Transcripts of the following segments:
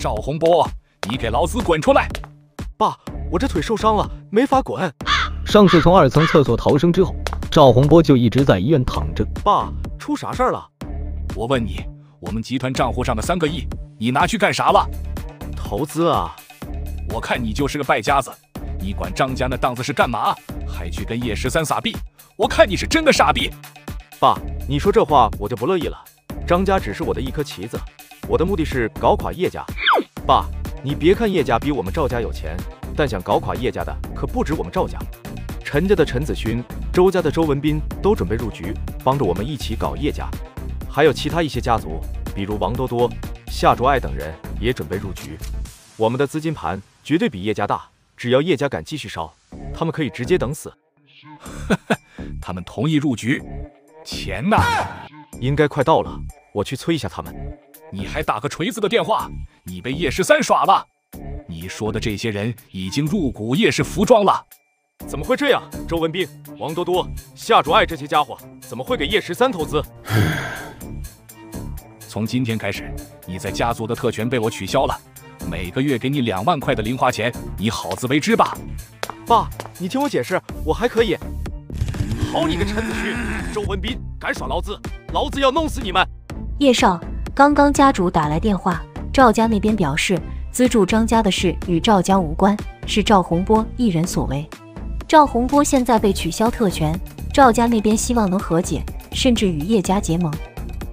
赵洪波，你给老子滚出来！爸，我这腿受伤了，没法滚。上次从二层厕所逃生之后，赵洪波就一直在医院躺着。爸，出啥事儿了？我问你，我们集团账户上的三个亿，你拿去干啥了？投资啊！我看你就是个败家子，你管张家那档子是干嘛？还去跟叶十三撒币？我看你是真的傻逼。爸，你说这话我就不乐意了。张家只是我的一颗棋子，我的目的是搞垮叶家。爸，你别看叶家比我们赵家有钱，但想搞垮叶家的可不止我们赵家。陈家的陈子勋，周家的周文斌都准备入局，帮着我们一起搞叶家。还有其他一些家族，比如王多多、夏卓爱等人也准备入局。我们的资金盘绝对比叶家大，只要叶家敢继续烧，他们可以直接等死。他们同意入局，钱呢？应该快到了，我去催一下他们。你还打个锤子的电话？你被叶十三耍了？你说的这些人已经入股叶氏服装了？怎么会这样？周文斌、王多多、夏卓爱这些家伙怎么会给叶十三投资？从今天开始，你在家族的特权被我取消了，每个月给你两万块的零花钱，你好自为之吧。爸，你听我解释，我还可以。好你个陈子勋、周文斌，敢耍老子，老子要弄死你们！叶少，刚刚家主打来电话，赵家那边表示资助张家的事与赵家无关，是赵洪波一人所为。赵洪波现在被取消特权，赵家那边希望能和解，甚至与叶家结盟。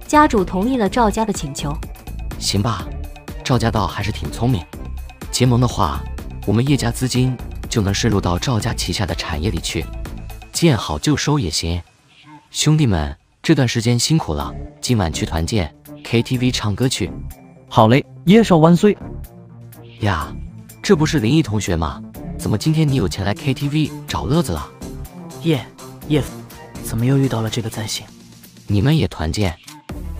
家主同意了赵家的请求。行吧，赵家倒还是挺聪明。结盟的话，我们叶家资金就能渗入到赵家旗下的产业里去，见好就收也行。兄弟们，这段时间辛苦了，今晚去团建 KTV 唱歌去。好嘞，叶少万岁。呀，这不是林毅同学吗？怎么今天你有钱来 KTV 找乐子了？叶叶，怎么又遇到了这个赞星？你们也团建？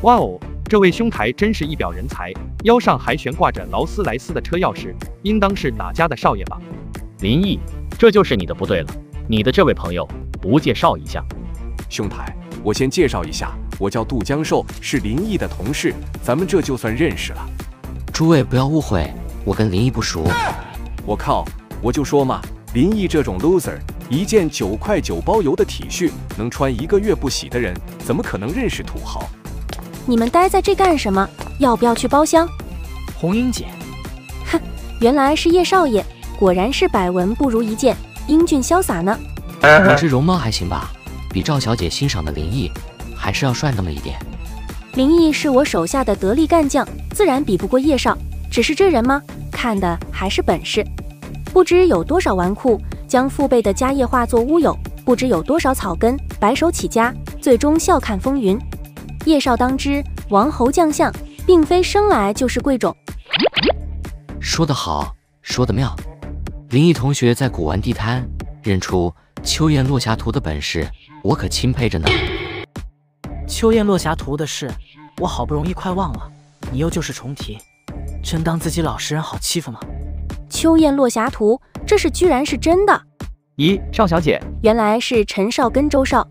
哇哦，这位兄台真是一表人才，腰上还悬挂着劳斯莱斯的车钥匙，应当是哪家的少爷吧？林毅，这就是你的不对了，你的这位朋友不介绍一下？兄台，我先介绍一下，我叫杜江寿，是林毅的同事，咱们这就算认识了。诸位不要误会，我跟林毅不熟。我靠！我就说嘛，林毅这种 loser，一件九块九包邮的 T 恤能穿一个月不洗的人，怎么可能认识土豪？你们待在这干什么？要不要去包厢？红英姐，哼，原来是叶少爷，果然是百闻不如一见，英俊潇洒呢。我这容貌还行吧？比赵小姐欣赏的林毅还是要帅那么一点。林毅是我手下的得力干将，自然比不过叶少。只是这人吗？看的还是本事。不知有多少纨绔将父辈的家业化作乌有，不知有多少草根白手起家，最终笑看风云。叶少当知，王侯将相并非生来就是贵种。说得好，说得妙。林毅同学在古玩地摊认出秋雁落霞图的本事，我可钦佩着呢。秋雁落霞图的事，我好不容易快忘了，你又旧事重提，真当自己老实人好欺负吗？秋雁落霞图，这事居然是真的！咦，邵小姐，原来是陈少跟周少、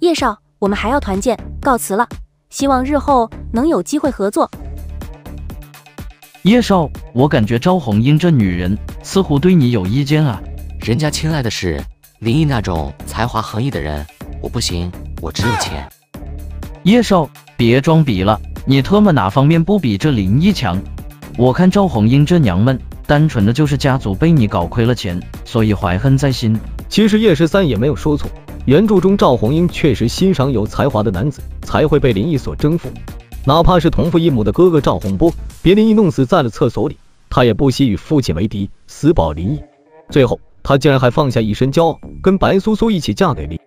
叶少，我们还要团建，告辞了。希望日后能有机会合作。叶少，我感觉赵红英这女人似乎对你有意见啊。人家青睐的是林毅那种才华横溢的人，我不行，我只有钱。叶少，别装逼了，你特么哪方面不比这林毅强？我看赵红英这娘们。单纯的就是家族被你搞亏了钱，所以怀恨在心。其实叶十三也没有说错，原著中赵红英确实欣赏有才华的男子，才会被林毅所征服。哪怕是同父异母的哥哥赵洪波，别林毅弄死在了厕所里，他也不惜与父亲为敌，死保林毅。最后，他竟然还放下一身骄傲，跟白苏苏一起嫁给林。